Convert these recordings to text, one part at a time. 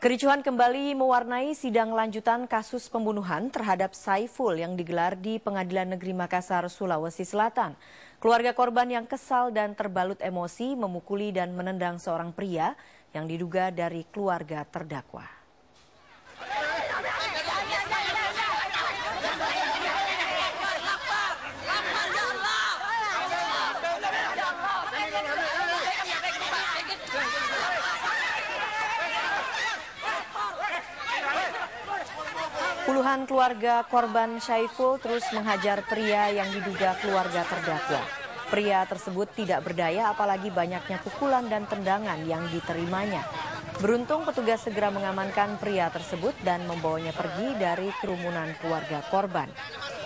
Kericuhan kembali mewarnai sidang lanjutan kasus pembunuhan terhadap Saiful yang digelar di Pengadilan Negeri Makassar, Sulawesi Selatan. Keluarga korban yang kesal dan terbalut emosi memukuli dan menendang seorang pria yang diduga dari keluarga terdakwa. Puluhan keluarga korban Syaiful terus menghajar pria yang diduga keluarga terdakwa. Pria tersebut tidak berdaya apalagi banyaknya pukulan dan tendangan yang diterimanya. Beruntung petugas segera mengamankan pria tersebut dan membawanya pergi dari kerumunan keluarga korban.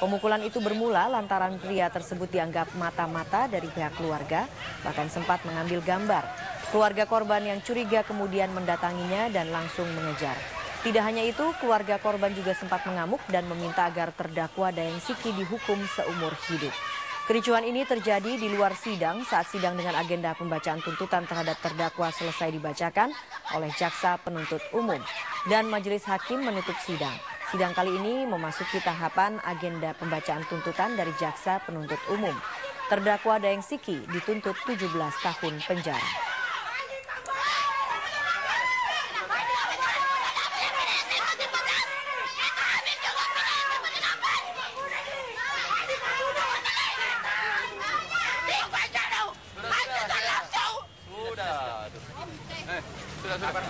Pemukulan itu bermula lantaran pria tersebut dianggap mata-mata dari pihak keluarga, bahkan sempat mengambil gambar. Keluarga korban yang curiga kemudian mendatanginya dan langsung mengejar. Tidak hanya itu, keluarga korban juga sempat mengamuk dan meminta agar terdakwa Dayeng Siki dihukum seumur hidup. Kericuhan ini terjadi di luar sidang saat sidang dengan agenda pembacaan tuntutan terhadap terdakwa selesai dibacakan oleh jaksa penuntut umum dan majelis hakim menutup sidang. Sidang kali ini memasuki tahapan agenda pembacaan tuntutan dari jaksa penuntut umum. Terdakwa Dayeng Siki dituntut 17 tahun penjara. Sudah sudah